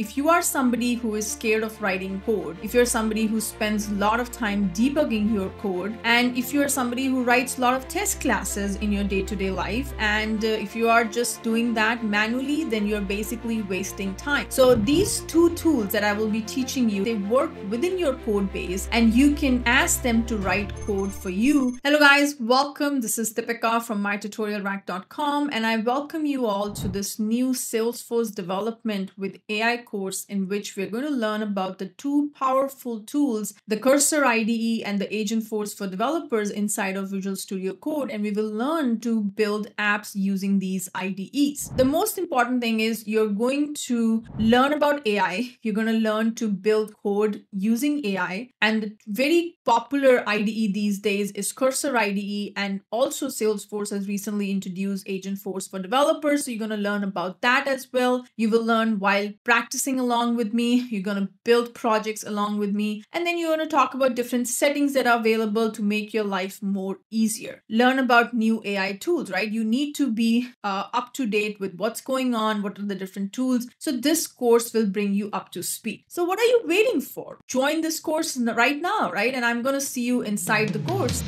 if you are somebody who is scared of writing code, if you're somebody who spends a lot of time debugging your code, and if you're somebody who writes a lot of test classes in your day to day life, and uh, if you are just doing that manually, then you're basically wasting time. So, these two tools that I will be teaching you, they work within your code base, and you can ask them to write code for you. Hello, guys, welcome. This is Deepika from mytutorialrack.com, and I welcome you all to this new Salesforce development with AI course in which we're going to learn about the two powerful tools, the Cursor IDE and the Agentforce for developers inside of Visual Studio Code, and we will learn to build apps using these IDEs. The most important thing is you're going to learn about AI, you're going to learn to build code using AI, and the very popular IDE these days is Cursor IDE, and also Salesforce has recently introduced Agentforce for developers. So you're going to learn about that as well. You will learn while practicing along with me. You're going to build projects along with me. And then you're going to talk about different settings that are available to make your life more easier. Learn about new AI tools, right? You need to be uh, up to date with what's going on, what are the different tools. So this course will bring you up to speed. So what are you waiting for? Join this course right now, right? And I'm going to see you inside the course.